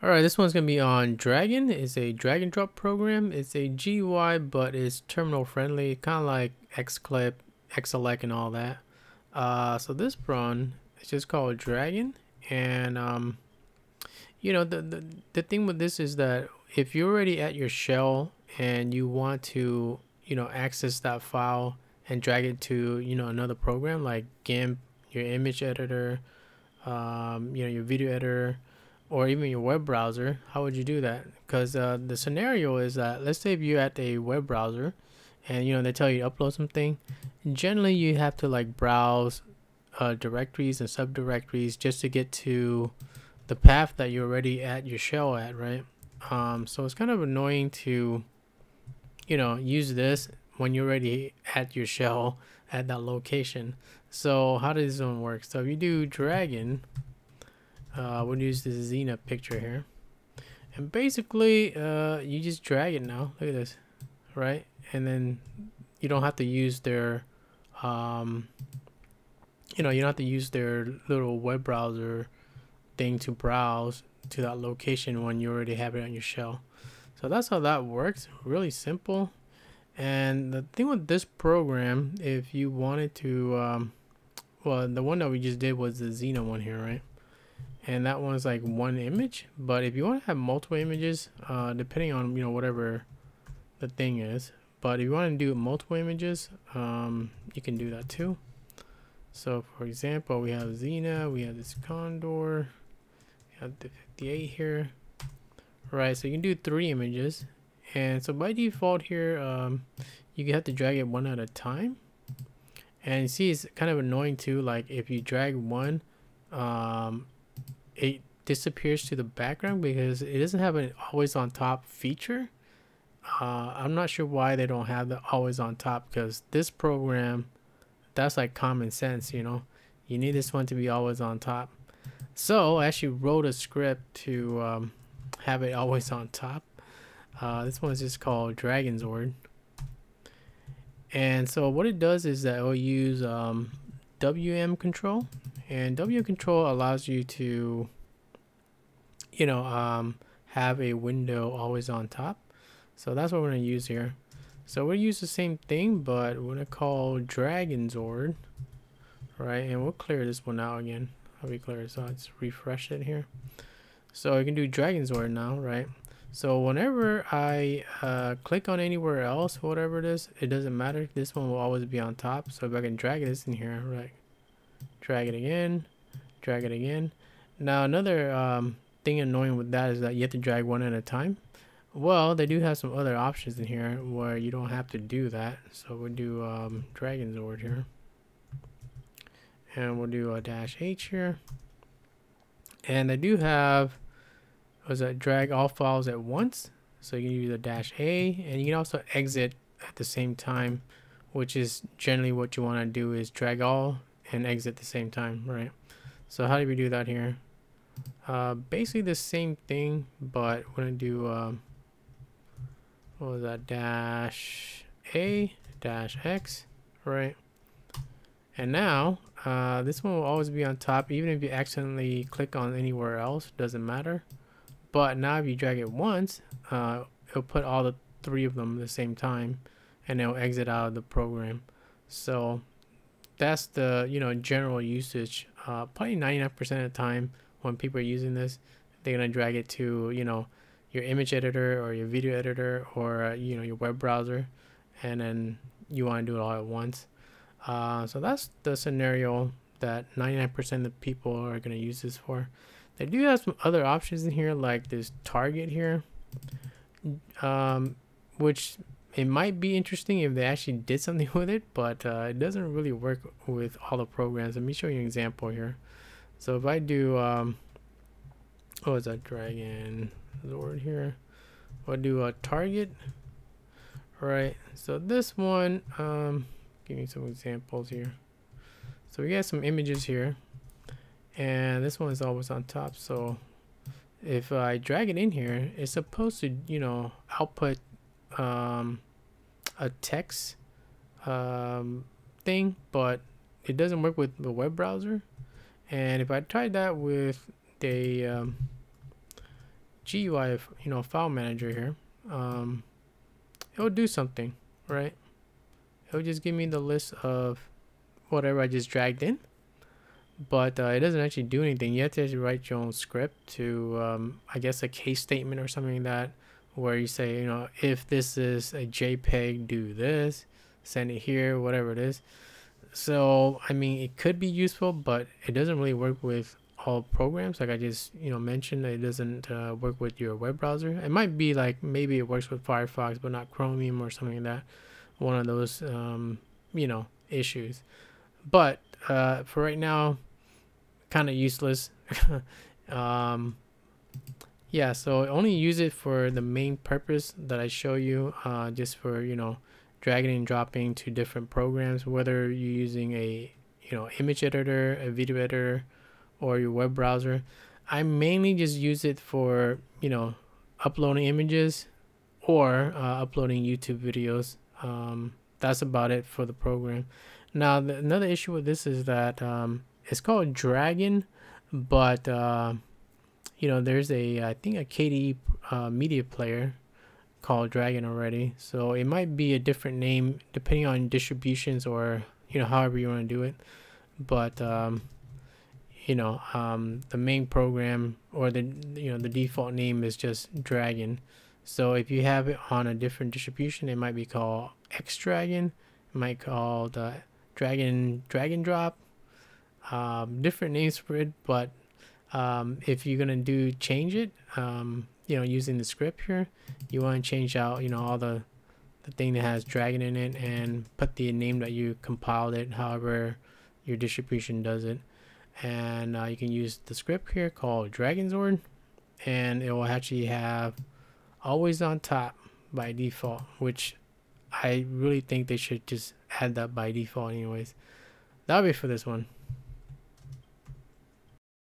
All right, this one's gonna be on Dragon. It's a drag and drop program. It's a GUI, but it's terminal friendly, kind of like Xclip, Xselect, and all that. Uh, so this run is just called Dragon, and um, you know the, the the thing with this is that if you're already at your shell and you want to you know access that file and drag it to you know another program like GIMP, your image editor, um, you know your video editor or even your web browser, how would you do that? Because uh, the scenario is that let's say if you're at a web browser and you know they tell you to upload something, generally you have to like browse uh, directories and subdirectories just to get to the path that you're already at your shell at, right? Um, so it's kind of annoying to, you know, use this when you're already at your shell at that location. So how does this one work? So if you do dragon, uh, we'll use the Xena picture here. And basically, uh, you just drag it now. Look at this, right? And then you don't have to use their, um, you know, you don't have to use their little web browser thing to browse to that location when you already have it on your shell. So that's how that works. Really simple. And the thing with this program, if you wanted to, um, well, the one that we just did was the Xena one here, right? And that one's like one image but if you want to have multiple images uh, depending on you know whatever the thing is but if you want to do multiple images um, you can do that too. So for example we have Xena we have this condor we have the 58 here right? So you can do three images and so by default here um, you have to drag it one at a time. And see it's kind of annoying too like if you drag one um, it disappears to the background because it doesn't have an always on top feature. Uh, I'm not sure why they don't have the always on top because this program, that's like common sense, you know. You need this one to be always on top. So I actually wrote a script to um, have it always on top. Uh, this one is just called Dragonzord. And so what it does is that it will use um, WM control and W control allows you to you know um, have a window always on top. So that's what we're going to use here. So we'll use the same thing but we're going to call Dragonzord right? And we'll clear this one out again. I'll be clear so let's refresh it here. So I can do Dragonzord now right? So whenever I uh, click on anywhere else whatever it is it doesn't matter. This one will always be on top. So if I can drag this in here right drag it again drag it again. Now another um, thing annoying with that is that you have to drag one at a time. Well they do have some other options in here where you don't have to do that. So we'll do um, Dragonzord here. And we'll do a dash H here. And they do have was that drag all files at once. So you can use a dash A and you can also exit at the same time which is generally what you want to do is drag all and exit the same time, right? So how do we do that here? Uh, basically the same thing, but we're gonna do um, what was that dash A dash X, right? And now uh, this one will always be on top, even if you accidentally click on anywhere else, doesn't matter. But now if you drag it once, uh, it'll put all the three of them at the same time, and it'll exit out of the program. So that's the you know general usage. Uh, probably 99% of the time when people are using this, they're gonna drag it to you know your image editor or your video editor or uh, you know your web browser, and then you want to do it all at once. Uh, so that's the scenario that 99% of the people are gonna use this for. They do have some other options in here like this target here, um, which it might be interesting if they actually did something with it, but uh, it doesn't really work with all the programs. Let me show you an example here. So if I do, um, oh, is that dragon Zord here? I'll do a target. All right, so this one, um, give me some examples here. So we got some images here, and this one is always on top. So if I drag it in here, it's supposed to, you know, output um, a text um, thing, but it doesn't work with the web browser. And if I tried that with the um, GUI, you know, file manager here, um, it would do something, right? It would just give me the list of whatever I just dragged in, but uh, it doesn't actually do anything. You have to write your own script to, um, I guess, a case statement or something like that, where you say, you know, if this is a JPEG, do this, send it here, whatever it is. So, I mean, it could be useful, but it doesn't really work with all programs. Like i just you know mentioned it doesn't uh, work with your web browser. It might be like maybe it works with firefox but not chromium or something like that. One of those um, you know issues. But uh, for right now kind of useless. Um, yeah so only use it for the main purpose that i show you uh, just for you know dragging and dropping to different programs whether you're using a you know image editor a video editor or your web browser. I mainly just use it for, you know, uploading images or uh, uploading YouTube videos. Um, that's about it for the program. Now, the, another issue with this is that um, it's called Dragon, but, uh, you know, there's a, I think a KDE uh, media player called Dragon already. So it might be a different name depending on distributions or, you know, however you want to do it. But, um, you know um, the main program or the you know the default name is just dragon so if you have it on a different distribution it might be called x dragon it might called uh, dragon dragon drop um, different names for it but um, if you're gonna do change it um, you know using the script here you want to change out you know all the the thing that has dragon in it and put the name that you compiled it however your distribution does it. And uh, you can use the script here called Dragonzord and it will actually have always on top by default which I really think they should just add that by default anyways. That'll be for this one